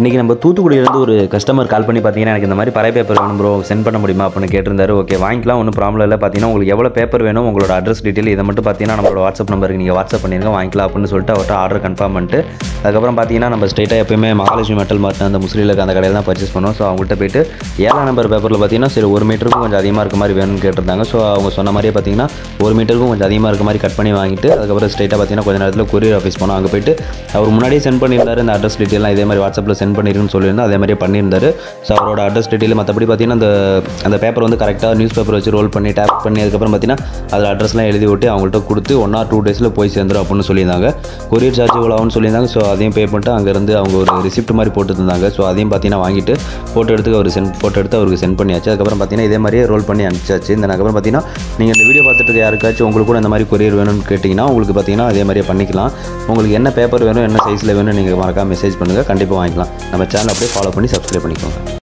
இன்றைக்கி நம்ம தூத்துக்குடியிலேருந்து ஒரு கஸ்டமர் கால் பண்ணி பார்த்தீங்கன்னா எனக்கு இந்த மாதிரி பறை பேப்பர் வேணும் ப்ரோ சென்ட் பண்ண முடியுமா அப்படின்னு கேட்டிருந்தாரு. ஓகே வாங்கிக்கலாம் ஒன்றும் ப்ராப்ளம் இல்லை. பார்த்தீங்கன்னா உங்களுக்கு எவ்வளோ பேப்பர் வேணும் உங்களோட அட்ரஸ் டீட்டெயில் இதை மட்டும் பார்த்தீங்கன்னா நம்மளோட வாட்ஸ்அப் நம்பருக்கு நீங்கள் வாட்ஸ்அப் பண்ணிருங்க வாங்கிக்கலாம் அப்படின்னு சொல்லிட்டு அவர்கிட்ட ஆர்டர் கன்ஃபார்ம் பண்ணிட்டு அதுக்கப்புறம் பார்த்தீங்கன்னா நம்ம ஸ்ட்ரெயிட்டாக எப்பயுமே மகாலட்சுமி மெட்டல் மார்ட் அந்த முஸ்லீலுக்கு அந்த கடையில் தான் பர்ச்சேஸ் பண்ணோம் ஸோ அவங்கள்ட்ட போயிட்டு ஏழாம் நம்பர் பேப்பரில் பார்த்தீங்கன்னா சரி ஒரு மீட்டருக்கும் கொஞ்சம் அதிகமாக இருக்க மாதிரி வேணும்னு கேட்டிருந்தாங்க. ஸோ அவங்க சொன்ன மாதிரியே பார்த்தீங்கன்னா ஒரு மீட்டருக்கும் கொஞ்சம் அதிகமாக இருக்க மாதிரி கட் பண்ணி வாங்கிட்டு அதுக்கப்புறம் ஸ்ட்ரெயிட்டாக பார்த்தீங்கன்னா கொஞ்ச நேரத்தில் கொரியர் ஆஃபீஸ் போனோம். அங்கே போயிட்டு அவர் முன்னாடியே சென்ட் பண்ணியிருந்தாரு இந்த அட்ரஸ் டீட்டெயிலாம் இதே மாதிரி வாட்ஸ்அப்பில் சென்ட் பண்ணிருக்குன்னு சொல்லியிருந்தா அதே மாதிரியே பண்ணியிருந்தார். ஸோ அவரோட அட்ரஸ் டீட்டெயில் மற்றபடி பார்த்தீங்கன்னா அந்த அந்த பேப்பர் வந்து கரெக்டாக நியூஸ் பேப்பர் வச்சு ரோல் பண்ணி டேப் பண்ணி அதுக்கப்புறம் பார்த்தீங்கன்னா அதில் அட்ரஸ்லாம் எழுதி விட்டு அவங்கள்ட்ட கொடுத்து ஒன் ஆர் டூ டேஸில் போய் சேர்ந்துரும் அப்படின்னு சொல்லியிருந்தாங்க. கொரியர் சார்ஜ் இவ்வளோ ஆகும்னு சொல்லியிருந்தாங்க. ஸோ அதையும் பே பண்ணிட்டு அங்கேருந்து அவங்க ஒரு ரிசிப்ட் மாதிரி போட்டு தந்தாங்க. ஸோ அதையும் பார்த்தீங்கன்னா வாங்கிட்டு ஃபோட்டோ எடுத்து அவர் சென்ட் ஃபோட்டோ எடுத்து அவருக்கு சென்ட் பண்ணியாச்சு. அதுக்கப்புறம் பார்த்தீங்கன்னா இதே மாதிரியே ரோல் பண்ணி அனுப்பிச்சாச்சு. இந்த அதுக்கப்புறம் பார்த்தீங்கன்னா நீங்கள் இந்த வீடியோ பார்த்துட்டு இருக்க யாருக்காச்சும் உங்களுக்கு கூட இந்த மாதிரி கொரியர் வேணும்னு கேட்டிங்கன்னா உங்களுக்கு பார்த்தீங்கன்னா அதே மாதிரியே பண்ணிக்கலாம். உங்களுக்கு என்ன பேப்பர் வேணும் என்ன சைஸில் வேணும் நீங்கள் மறக்காம மெசேஜ் பண்ணுங்கள் கண்டிப்பாக வாங்கிக்கலாம். நம்ம சேனல் அப்படியே ஃபாலோ பண்ணி சப்ஸ்கிரைப் பண்ணிக்கோங்க.